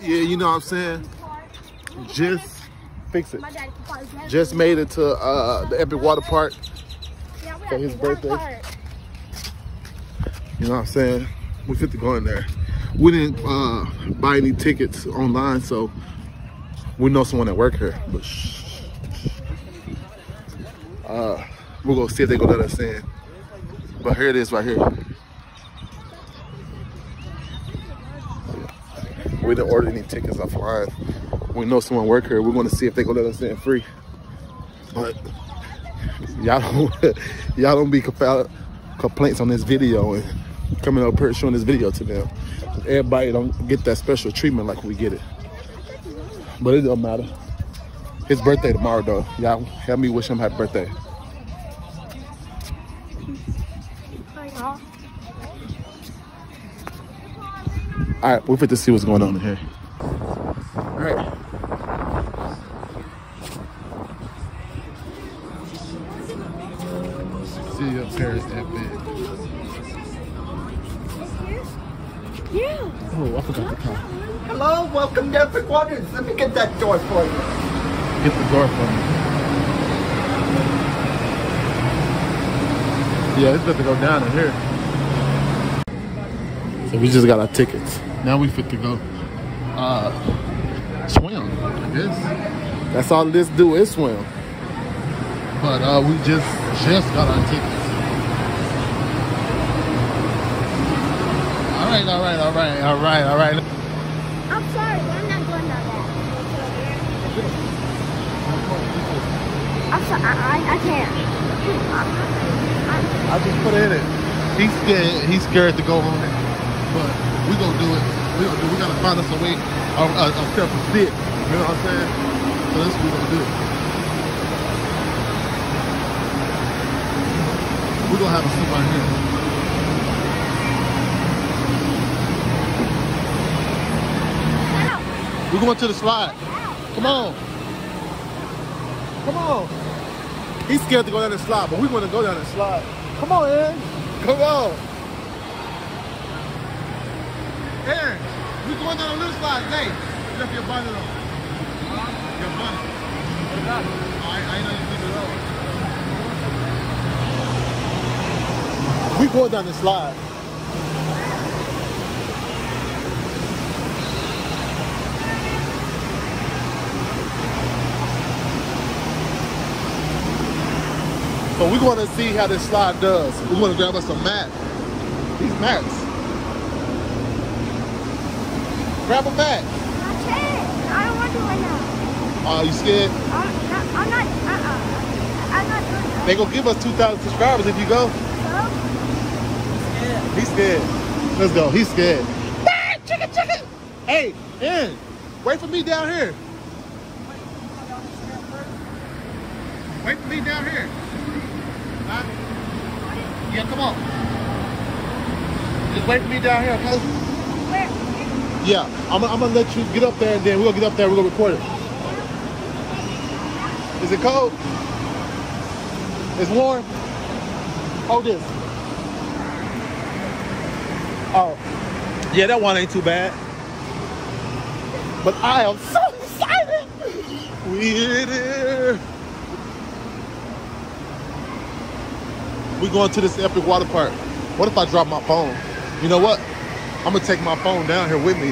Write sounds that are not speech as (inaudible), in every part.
Yeah, you know what I'm saying? Just fix it. Just made it to uh, the Epic Water Park for his birthday. You know what I'm saying? We fit to go in there. We didn't uh, buy any tickets online, so we know someone that work here. But shh. Uh, we're gonna see if they gonna let us in. But here it is right here. We didn't order any tickets offline. We know someone work here. We're gonna see if they gonna let us in free. But y'all don't (laughs) y'all don't be compl- complaints on this video and coming up here showing this video to them. Everybody don't get that special treatment like we get it. But it don't matter. His birthday tomorrow though. Y'all help me wish him happy birthday. All right, we're fit to see what's going on in here. All right. See you up here at Epic. Yeah. Oh, I forgot the car. Hello, welcome to Epic Waters. Let me get that door for you. Get the door for me. Yeah, it's about to go down in here. So we just got our tickets. Now we fit to go uh swim, I guess. That's all this do is swim. But uh we just just got our tickets. All right, all right, all right, all right, all right. I'm sorry, I'm not going doing that. I'm sorry, I, I, I can't. I just put it in it. He's scared. He's scared to go on it, but we gonna do it. We gonna do. We gotta find us a way, um, a, a, a step to. You know what I'm saying? So that's what we gonna do. We gonna have a seat right here. We going to the slide. Come on. Come on. He's scared to go down the slide, but we want to go down the slide. Come on, Aaron. Come on. Aaron, we going down a little slide. Hey, you left your bonnet on. Your bonnet. I, I know you did it all. We going down the slide. So we want to see how this slide does. We want to grab us some mat. These mats. Grab a mat. I can't. I don't want to right now. Are you scared? I'm not, I'm not, uh-uh. I'm not doing that. They gonna give us 2,000 subscribers if you go. So, He's scared. Let's go. He's scared. Ah, chicken, chicken. Hey, Aaron, wait for me down here. Wait for me down here. Huh? Yeah, come on. Just wait for me down here, okay? Yeah, I'm, I'm gonna let you get up there and then we're gonna get up there and we're gonna record it. Is it cold? It's warm? Hold this. Oh, yeah, that one ain't too bad. But I am so excited. We in here. We going to this epic water park. What if I drop my phone? You know what? I'm gonna take my phone down here with me.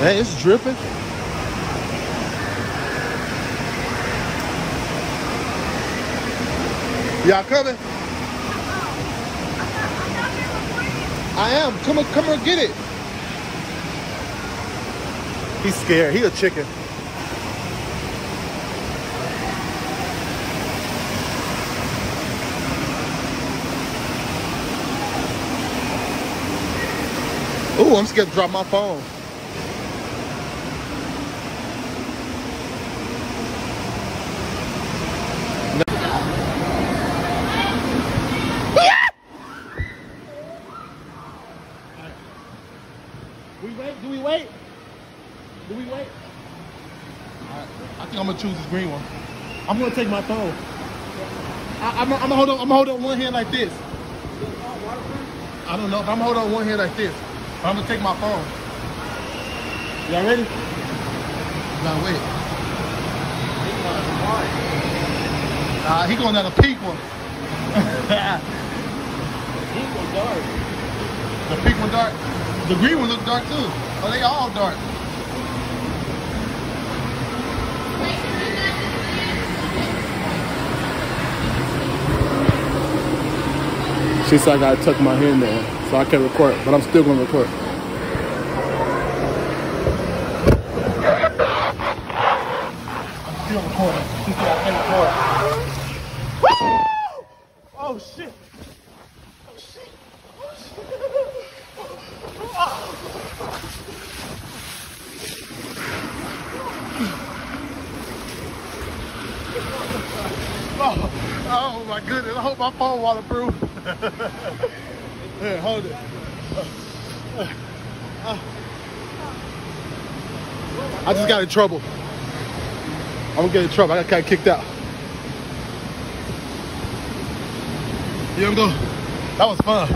Hey, it's dripping. Y'all coming? I am. Come on, come here, get it. He's scared. He a chicken. Ooh, I'm scared to drop my phone. (laughs) We wait? Do we wait? Do we wait? I think I'm gonna choose this green one. I'm gonna take my phone. I, I'm, I'm gonna hold on. I'm gonna hold on one hand like this. I don't know. I'm gonna hold on one hand like this. I'm gonna take my phone. Y'all ready? Now wait. Uh, he going down the pink one. (laughs) The pink one dark. The green one look dark too. Oh, they all dark. She said I gotta tuck my hand there, so I can't record, but I'm still gonna record. Oh shit! Oh shit! Oh shit! Oh, oh my goodness! I hope my phone waterproof. (laughs) Here, hold it. I just got in trouble. I'm gonna get in trouble. I got kind of kicked out. You go? That was fun.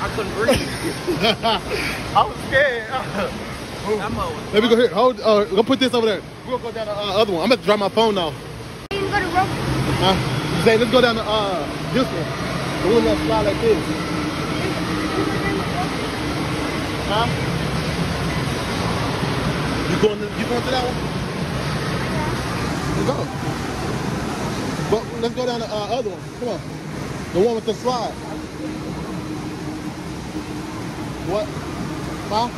I couldn't breathe. (laughs) I was scared. I'm over. Let me go here. Hold. Uh, go put this over there. We'll go down the uh, other one. I'm gonna drop my phone now. You can go to rope. Huh? Say, let's go down the uh this one. The one that slide like this. Huh? You going to you going to that one? Yeah. Let's go. But let's go down the uh, other one. Come on. The one with the slide. What? Huh?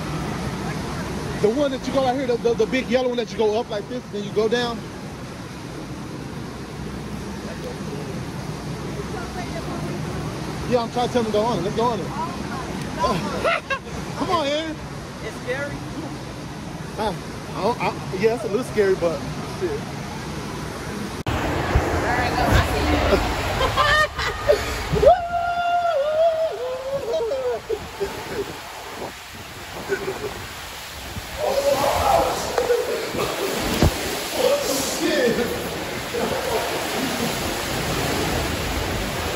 The one that you go out here, the, the, the big yellow one that you go up like this, then you go down. Yeah, I'm trying to tell them to go on it. Let's go on it. (laughs) (laughs) Come on, Aaron. It's scary. Uh, I don't, I, yeah, it's a little scary, but shit.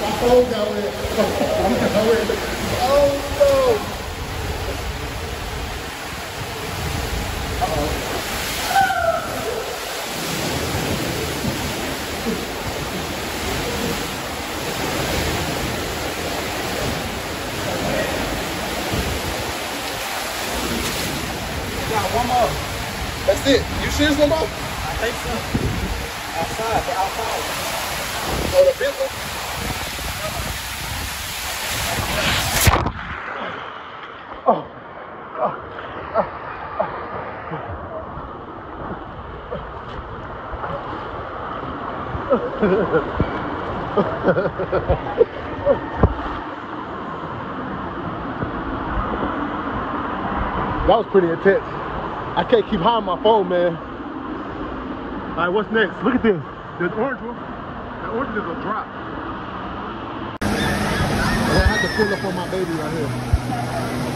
My phone got wet. My phone got wet. Oh it. You serious, no more? I think so. Outside, the outside. Oh, the big one? That was pretty intense. I can't keep high on my phone, man. All right, what's next? Look at this. There's orange one. That orange is a drop. I have to pull up on my baby right here.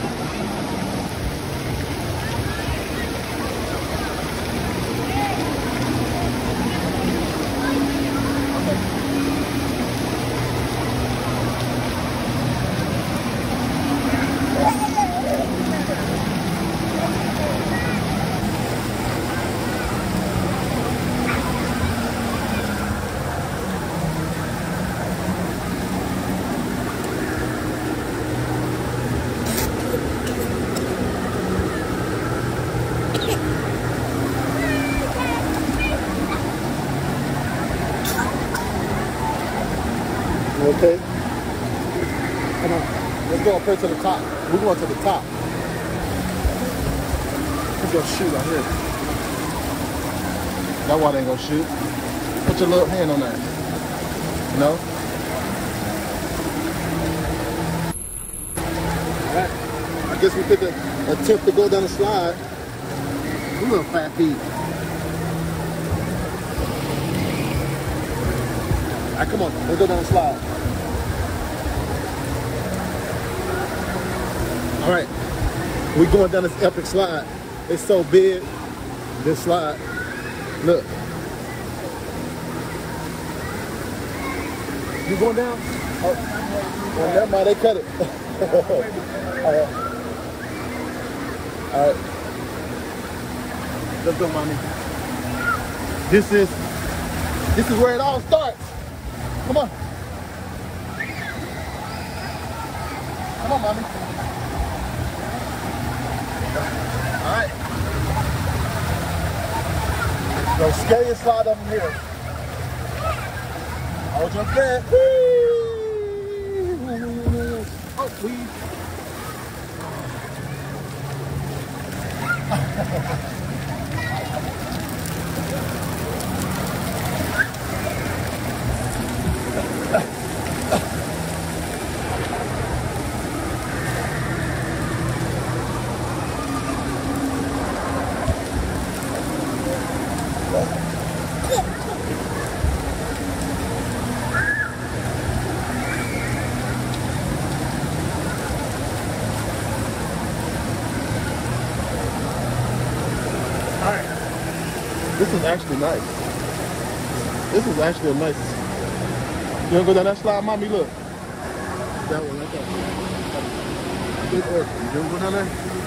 Up here to the top. We're going to the top. Let's go shoot out here. That water ain't gonna shoot. Put your little hand on that. No? Alright. I guess we could attempt to go down the slide. We little fat feet. Alright, come on. Let's go down the slide. All right, we going down this epic slide. It's so big, this slide. Look. You going down? Oh, well, never mind. They cut it. (laughs) All right. All right. Let's go, mommy. This is this is where it all starts. Come on. Come on, mommy. All right. Skate and slide up from here. Hold your breath. (laughs) Oh, please. This is actually nice. This is actually a nice. You wanna go down that slide, mommy? Look. That one right there. Big orchard. You wanna go down there?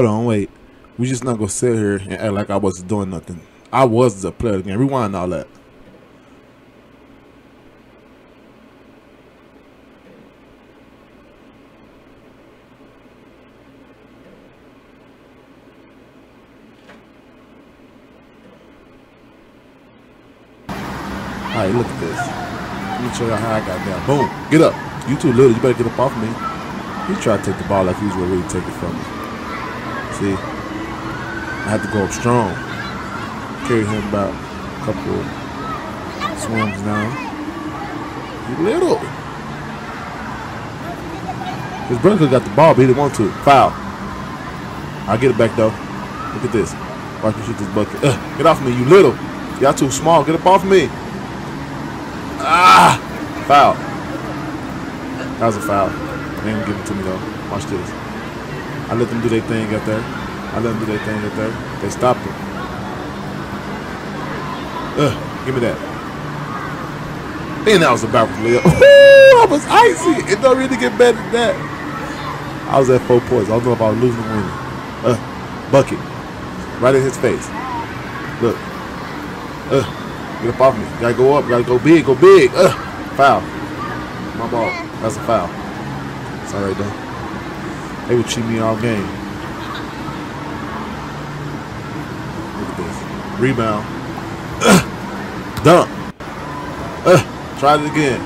Hold on, wait. We just not gonna sit here and act like I wasn't doing nothing. I was the player again. Rewind all that. Alright, look at this. Let me show you how I got down. Boom. Get up. You too little. You better get up off me. He tried to take the ball like he was take it from me. See? I had to go up strong. Carry him about a couple swims down. He little. His brother got the ball, but he didn't want to. Foul. I'll get it back though. Look at this. Watch me shoot this bucket. Ugh, get off me, you little. Y'all too small. Get up off me. Ah! Foul. That was a foul. They didn't give it to me though. Watch this. I let them do their thing up there. I let them do their thing up there. They stopped it. Ugh, give me that. And that was a backwards layup. (laughs) Ooh, I was icy. It don't really get better than that. I was at four points. I don't know if I was losing or winning. Uh, bucket. Right in his face. Look. Uh, get up off me. Gotta go up. Gotta go big. Go big. Uh, foul. My ball. That's a foul. It's all right though. They would cheat me all game. Look at this. Rebound. Uh, (coughs) dunk. (coughs) Uh, try it again.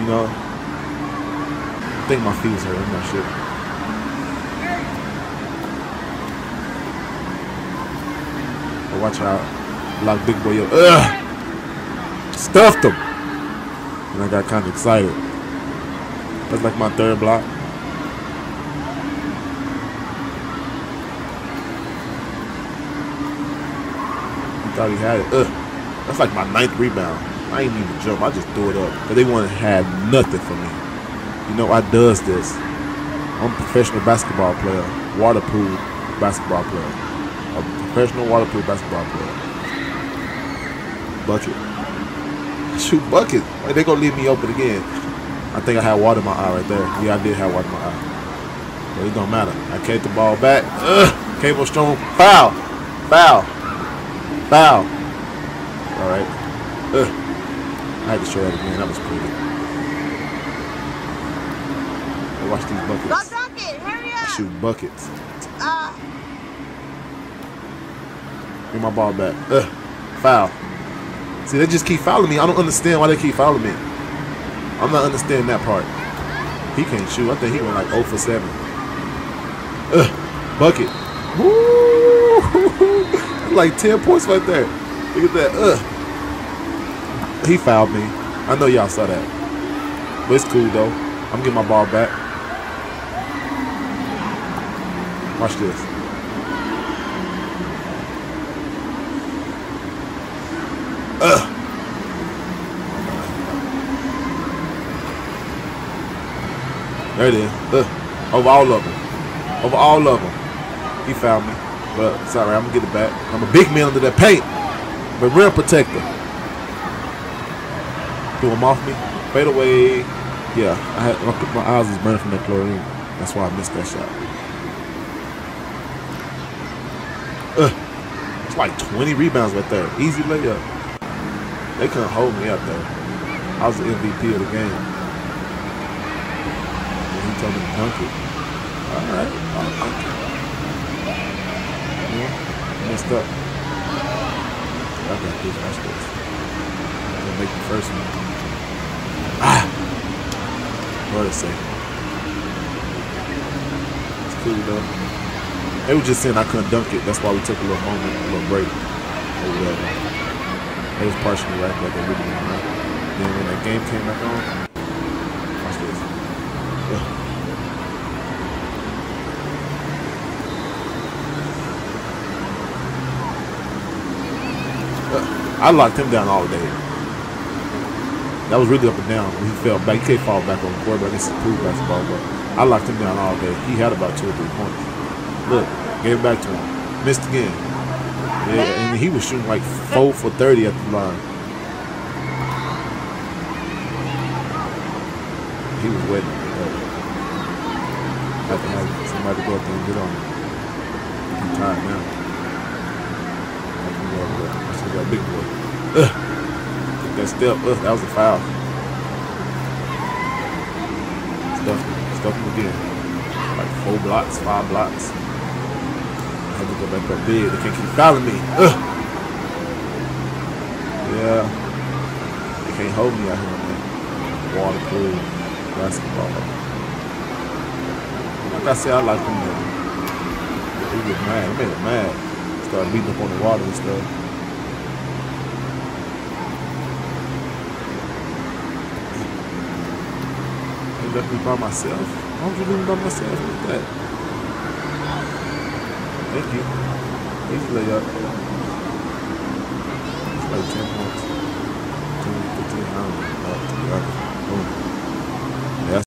You know. I think my feet. I'm not sure. But watch out. Lock big boy up. Ugh. Stuffed him. And I got kind of excited. That's like my third block. Thought he had it. Ugh. That's like my ninth rebound. I ain't even jump. I just threw it up. Because they to have nothing for me. You know, I does this. I'm a professional basketball player. Water pool basketball player. A professional water pool basketball player. Bucket. (laughs) Shoot bucket. They gonna leave me open again. I think I had water in my eye right there. Yeah, I did have water in my eye. But it don't matter. I carried the ball back. Ugh. Cable strong. Foul. Foul. Foul. All right. Ugh. I had to show that again. That was pretty. Hey, Watch these buckets. it. Hurry I up. shoot buckets. Uh, Get my ball back. Ugh. Foul. See, they just keep fouling me. I don't understand why they keep fouling me. I'm not understanding that part. He can't shoot. I think he went like 0 for 7. Ugh. Bucket. Woo! (laughs) (laughs) like 10 points right there. Look at that. Ugh. He fouled me. I know y'all saw that. But it's cool though. I'm getting my ball back. Watch this. Ugh. There it is. Ugh. Over all of them. Over all of them. He found me. But alright. I'm to get it back. I'm a big man under that paint. But rim protector. Threw him off me. Fade away. Yeah. I had my, my eyes was burning from that chlorine. That's why I missed that shot. Ugh. It's like 20 rebounds right there. Easy layup. They couldn't hold me up there. I was the MVP of the game. And he told me to dunk it. All right. I'll dunk Yeah. Messed up. I got this. Watch. I'm gonna make the first one. Ah. What a second. It's cool though. They were just saying I couldn't dunk it. That's why we took a little moment, a little break, or whatever. It was partially right, but they really didn't. Then when that game came back on, watch this. Ugh. Ugh. I locked him down all day. That was really up and down. He fell back, he can't fall back on the but it's cool basketball. But I locked him down all day. He had about two or three points. Look, gave it back to him. Missed again. Yeah, and he was shooting like four for thirty at the line. He was waiting. Have to have somebody go up there and get on him. I'm tired now. A big boy. Ugh. That step. Ugh, that was a foul. Stuff, stuff him again. Like four blocks, five blocks. I had to go back up big. They can't keep fouling me. Ugh. Yeah. They can't hold me out here, man. Waterproof basketball. Like I said, I like him, man. He was mad. He made him mad. Started beating up on the water and stuff. Left me by myself. Why would you leave me by myself like that? Thank you. Easy layup. It's like 10 points. 10, 15, I don't know.